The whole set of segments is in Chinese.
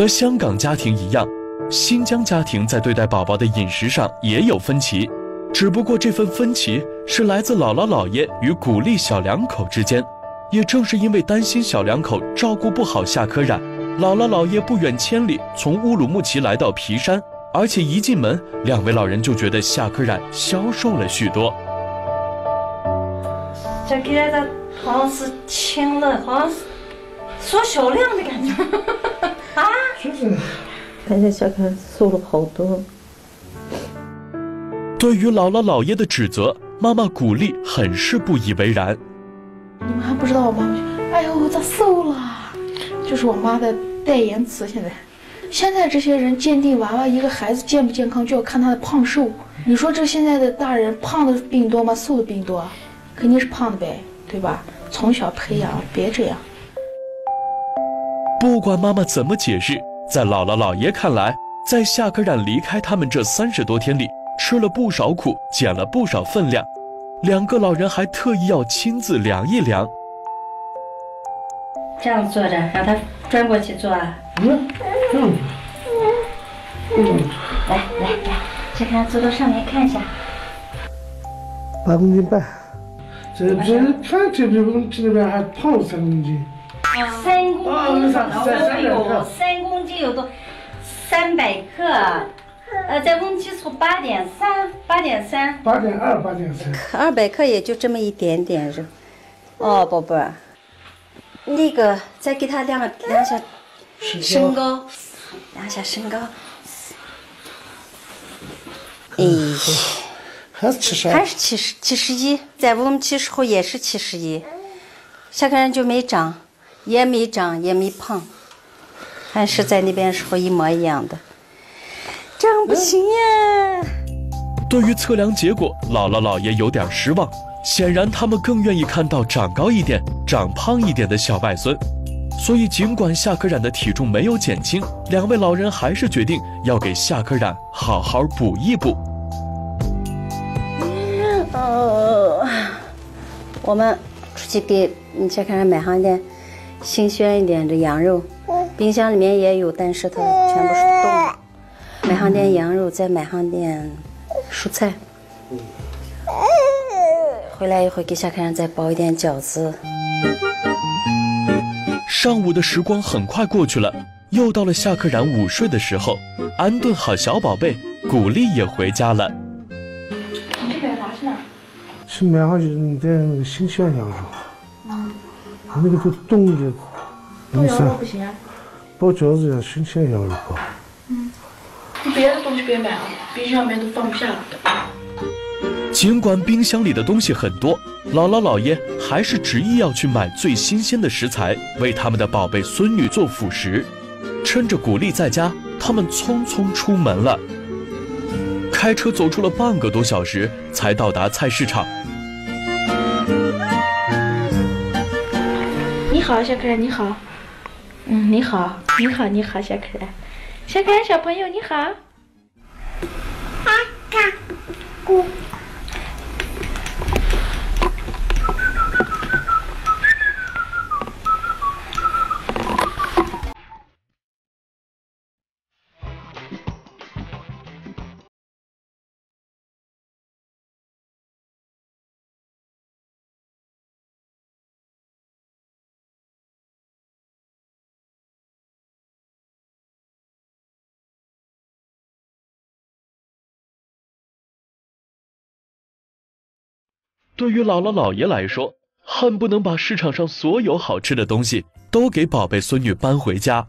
和香港家庭一样，新疆家庭在对待宝宝的饮食上也有分歧，只不过这份分歧是来自姥姥姥爷与鼓励小两口之间。也正是因为担心小两口照顾不好夏可染，姥姥姥爷不远千里从乌鲁木齐来到皮山，而且一进门，两位老人就觉得夏可染消瘦了许多。这给他好像是轻了，好像是缩小量的感觉啊！就是，感觉小可染瘦了好多。对于姥姥姥爷的指责，妈妈鼓励很是不以为然。你们还不知道我妈妈？哎呦，我咋瘦了？就是我妈的代言词。现在，现在这些人鉴定娃娃一个孩子健不健康，就要看他的胖瘦。你说这现在的大人胖的病多吗？瘦的病多？肯定是胖的呗，对吧？从小培养，别这样。不管妈妈怎么解释，在姥姥姥爷看来，在夏可染离开他们这三十多天里，吃了不少苦，减了不少分量。两个老人还特意要亲自量一量。这样坐着，让他转过去坐啊。嗯，嗯，嗯，来来来，先看坐到上面看一下。八公斤半。这这看这边这边还胖三公斤。三公斤？哎呦，三公斤有多？三百克。呃，在温基础八点三，八点三，八点二，八点三，二百克也就这么一点点肉。哦，宝贝儿，那个再给他量量下身高，量下身高。哎，还是七十，还是七十，七十一，在我们期时候也是七十一，下个人就没长，也没长，也没胖，还是在那边时候一模一样的。这样不行呀！对于测量结果，姥姥姥爷有点失望。显然，他们更愿意看到长高一点、长胖一点的小外孙。所以，尽管夏可染的体重没有减轻，两位老人还是决定要给夏可染好好补一补。哦，我们出去给夏可染买上点新鲜一点的羊肉，冰箱里面也有，但是它全部是冻。买上点羊肉，再买上点蔬菜。回来一会给夏可然再包一点饺子。上午的时光很快过去了，又到了夏克然午睡的时候。安顿好小宝贝，古丽也回家了。你去买啥去了？去买上你的那个新鲜羊肉。嗯。那个都冻的。冻羊肉不行啊。包饺子要新鲜羊肉包。嗯，你别的东西别买了，冰箱里面都放不下了。尽管冰箱里的东西很多，姥姥姥爷还是执意要去买最新鲜的食材，为他们的宝贝孙女做辅食。趁着古丽在家，他们匆匆出门了。开车走出了半个多小时，才到达菜市场。好，小可爱，你好。嗯，你好，你好，你好，小可爱。小可爱小朋友，你好。啊嘎咕。对于姥姥姥爷来说，恨不能把市场上所有好吃的东西都给宝贝孙女搬回家。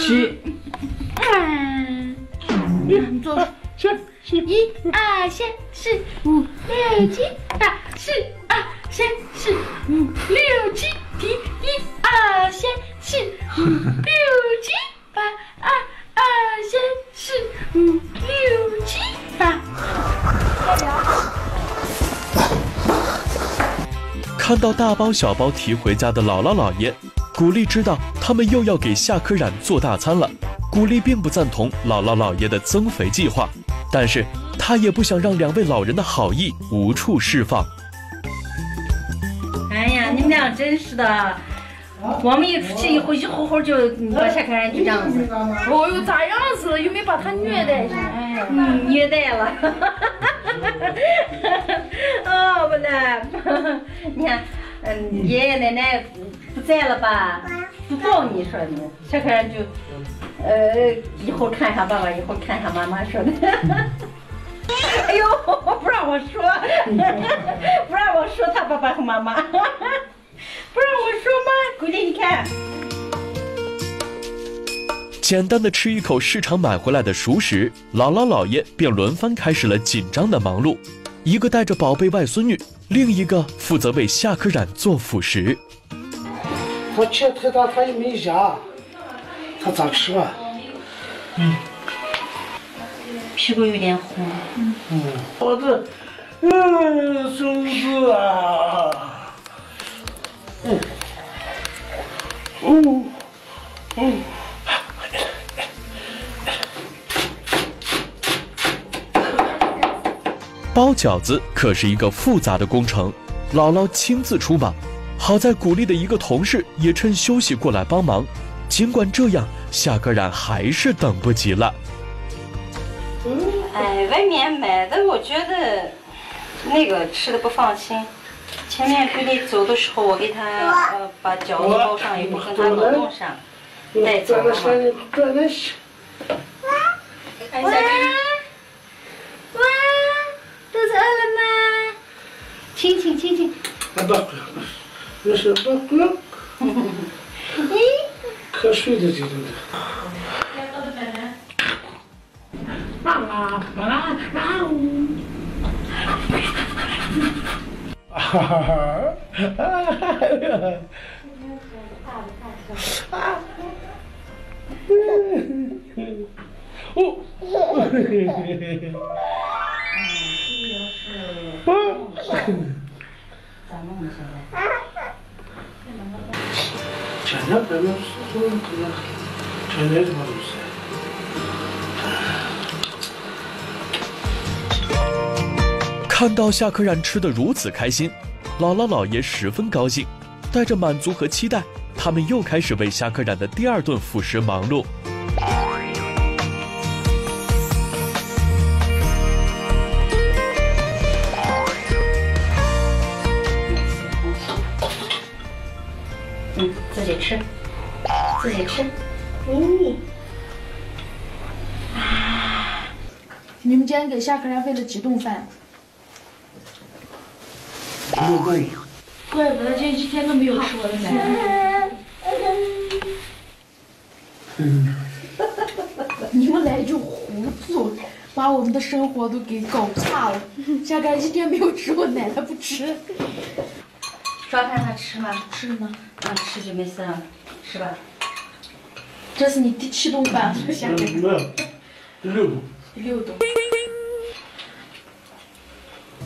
七，二，坐，先，一二三四五六七八，四二三四五六七，停，一二三四五六七八，看到大包小包提回家的姥姥姥爷，古丽知道他们又要给夏可染做大餐了。古丽并不赞同姥姥姥爷的增肥计划，但是她也不想让两位老人的好意无处释放。哎呀，你们俩真是的，我们一出去以后，一会会就把夏可爱就这样子，哦哟，咋样子了？又没把他虐待下？哎呀，嗯，虐待了。哈哈哈哦，不能，你看，嗯，爷爷奶奶不在了吧？不抱你说的，小可爱就，呃，以后看一下爸爸，以后看一下妈妈说的。哎呦，不让我说，不让我说他爸爸和妈妈，不让我说吗？姑娘，你看。简单的吃一口市场买回来的熟食，姥姥姥爷便轮番开始了紧张的忙碌，一个带着宝贝外孙女，另一个负责为夏可染做辅食。我切太大，他也没夹，他咋吃啊？嗯屁股有点红。嗯，我的，嗯，孙子啊，嗯，嗯，嗯。包饺子可是一个复杂的工程，姥姥亲自出马。好在鼓励的一个同事也趁休息过来帮忙。尽管这样，夏可染还是等不及了。哎，外面买的我觉得那个吃的不放心。前面给你走的时候，我给他呃把饺子包上也不，跟他脑洞上带走了嘛。转那是不不，咦，瞌睡的这种的。哈哈哈！啊！哦，咋弄的现在？现在这个是这个，现在这个东西。看到夏可染吃的如此开心，姥姥姥爷十分高兴，带着满足和期待，他们又开始为夏可染的第二顿辅食忙碌。自己吃。嗯，你们今天给夏可然喂了几顿饭？六顿，怪不得这一天都没有吃我的奶。嗯，你们来就糊涂，把我们的生活都给搞差了。夏可冉一天没有吃过奶，他不吃。抓饭他吃吗？吃呢，啊，吃就没事了，吃吧。这是你第七顿饭，夏可冉没有，第六顿。第六顿。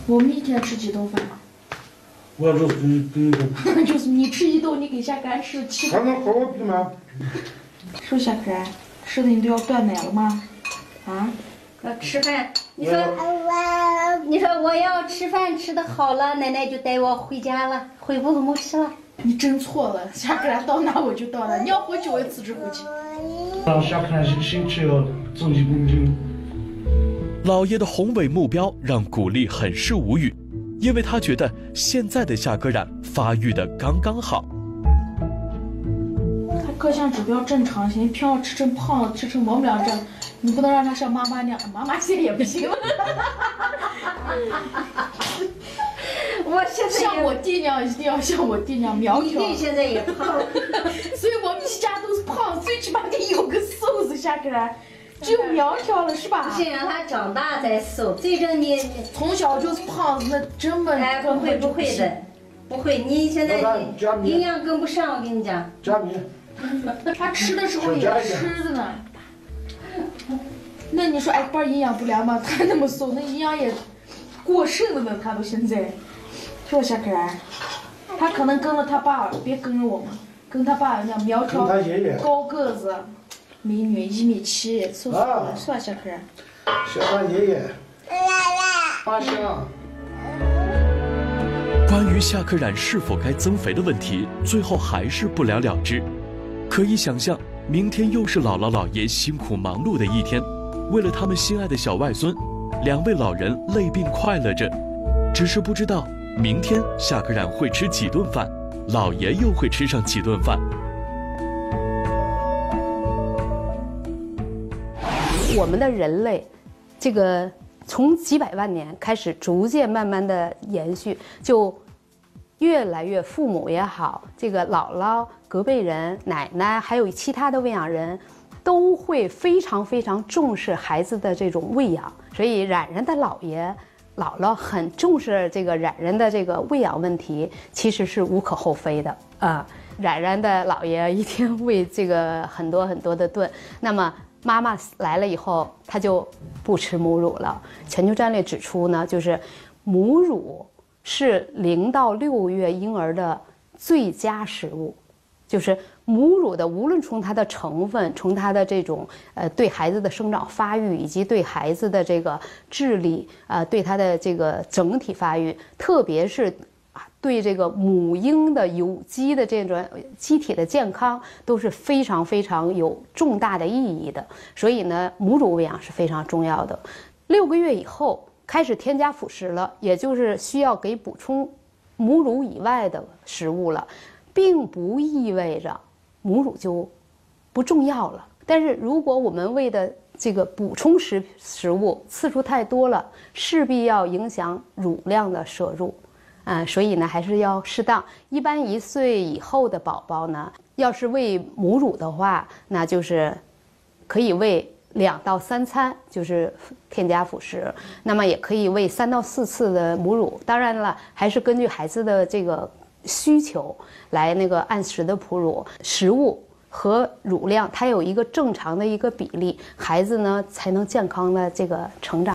我们一天吃几顿饭？我就是一顿。就是你吃一顿，你给夏可冉吃七顿。还能和我比吗？是不是夏可爱？吃的你都要断奶了吗？啊？要吃饭，你说，你说我要吃饭吃的好了，奶奶就带我回家了，回乌鲁木齐了。你真错了，夏可冉到哪我就到哪，你要回去我也辞职回去。老爷的宏伟目标让古丽很是无语，因为他觉得现在的夏可冉发育的刚刚好。他各项指标正常些，你偏要吃成胖了，吃成我们俩这样，你不能让他像妈妈那样，妈妈现在也不行了。我现在像我弟那样，一定要像我弟那样苗条。弟现在也胖，所以我们一家都是胖，最起码得有个瘦子夏可冉，只有苗条了是吧？先让他长大再瘦，最正你，从小就是胖子，那根本哎，不会不会的，不会，你现在营养跟不上，我跟你讲。加米。他吃的时候也吃着呢。那你说，哎，不是营养不良吗？他那么瘦，那营养也过剩了呢。他都现在，是吧，夏可冉？他可能跟了他爸，别跟着我们，跟他爸一样苗条他爷爷、高个子、美女，一米七，瘦瘦的，是吧，小可冉？像他爷爷。八香。关关于夏可冉是否该增肥的问题，最后还是不了了之。可以想象，明天又是姥姥姥爷辛苦忙碌的一天，为了他们心爱的小外孙，两位老人累并快乐着。只是不知道明天夏可冉会吃几顿饭，姥爷又会吃上几顿饭。我们的人类，这个从几百万年开始，逐渐慢慢的延续，就越来越父母也好，这个姥姥、隔辈人、奶奶，还有其他的喂养人，都会非常非常重视孩子的这种喂养。所以冉冉的姥爷、姥姥很重视这个冉冉的这个喂养问题，其实是无可厚非的啊。冉冉的姥爷一天喂这个很多很多的顿，那么。妈妈来了以后，他就不吃母乳了。全球战略指出呢，就是母乳是零到六个月婴儿的最佳食物，就是母乳的，无论从它的成分，从它的这种呃对孩子的生长发育，以及对孩子的这个智力，呃对他的这个整体发育，特别是。对这个母婴的有机的这种机体的健康都是非常非常有重大的意义的，所以呢，母乳喂养是非常重要的。六个月以后开始添加辅食了，也就是需要给补充母乳以外的食物了，并不意味着母乳就不重要了。但是如果我们喂的这个补充食食物次数太多了，势必要影响乳量的摄入。嗯，所以呢，还是要适当。一般一岁以后的宝宝呢，要是喂母乳的话，那就是可以喂两到三餐，就是添加辅食。那么也可以喂三到四次的母乳。当然了，还是根据孩子的这个需求来那个按时的哺乳。食物和乳量它有一个正常的一个比例，孩子呢才能健康的这个成长。